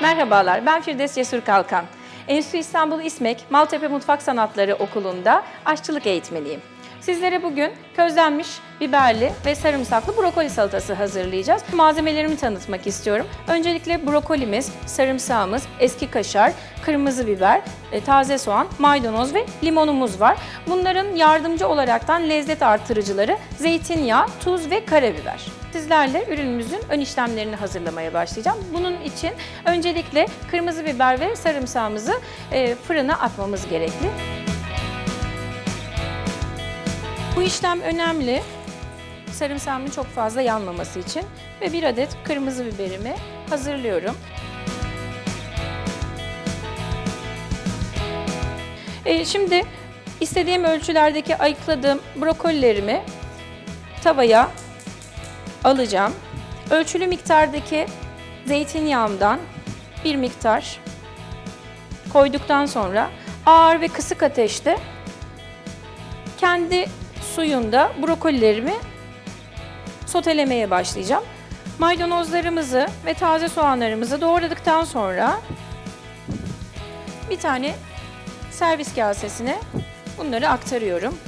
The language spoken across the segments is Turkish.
Merhabalar, ben Firdevs Cesur Kalkan. Enstitü İstanbul İSMEK Maltepe Mutfak Sanatları Okulu'nda aşçılık eğitmeniyim. Sizlere bugün közlenmiş biberli ve sarımsaklı brokoli salatası hazırlayacağız. Malzemelerimi tanıtmak istiyorum. Öncelikle brokolimiz, sarımsağımız, eski kaşar, kırmızı biber, e, taze soğan, maydanoz ve limonumuz var. Bunların yardımcı olaraktan lezzet artırıcıları zeytinyağı, tuz ve karabiber. Sizlerle ürünümüzün ön işlemlerini hazırlamaya başlayacağım. Bunun için öncelikle kırmızı biber ve sarımsağımızı e, fırına atmamız gerekli. Bu işlem önemli. Sarımsağımın çok fazla yanmaması için ve bir adet kırmızı biberimi hazırlıyorum. E, şimdi istediğim ölçülerdeki ayıkladığım brokolilerimi tavaya alacağım. Ölçülü miktardaki zeytinyağımdan bir miktar koyduktan sonra ağır ve kısık ateşte kendi suyunda brokolilerimi sotelemeye başlayacağım. Maydanozlarımızı ve taze soğanlarımızı doğradıktan sonra bir tane servis kasesine bunları aktarıyorum.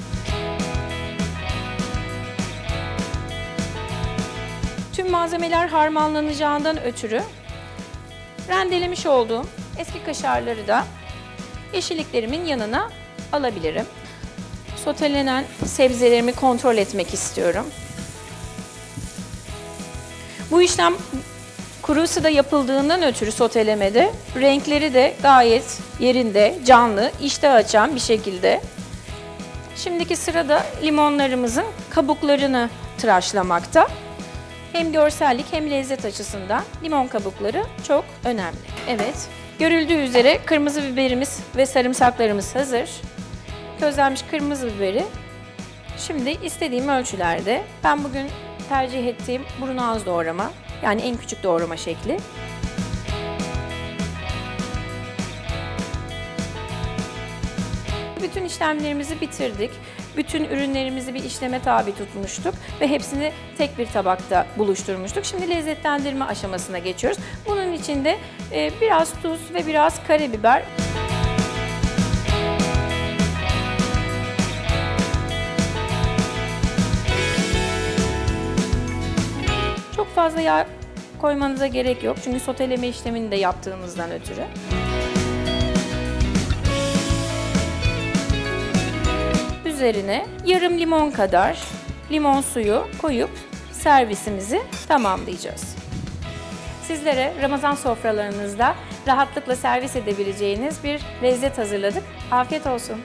Tüm malzemeler harmanlanacağından ötürü rendelemiş olduğum eski kaşarları da yeşilliklerimin yanına alabilirim. Sotelenen sebzelerimi kontrol etmek istiyorum. Bu işlem kuru ısıda yapıldığından ötürü sotelemede renkleri de gayet yerinde, canlı, iştah açan bir şekilde. Şimdiki sırada limonlarımızın kabuklarını tıraşlamakta. Hem görsellik hem lezzet açısından limon kabukları çok önemli. Evet, görüldüğü üzere kırmızı biberimiz ve sarımsaklarımız hazır. Közlenmiş kırmızı biberi şimdi istediğim ölçülerde ben bugün tercih ettiğim burun ağız doğrama yani en küçük doğrama şekli. Bütün işlemlerimizi bitirdik. Bütün ürünlerimizi bir işleme tabi tutmuştuk ve hepsini tek bir tabakta buluşturmuştuk. Şimdi lezzetlendirme aşamasına geçiyoruz. Bunun için de e, biraz tuz ve biraz karabiber. Fazla yağ koymanıza gerek yok çünkü soteleme işlemini de yaptığınızdan ötürü. Üzerine yarım limon kadar limon suyu koyup servisimizi tamamlayacağız. Sizlere Ramazan sofralarınızda rahatlıkla servis edebileceğiniz bir lezzet hazırladık. Afiyet olsun.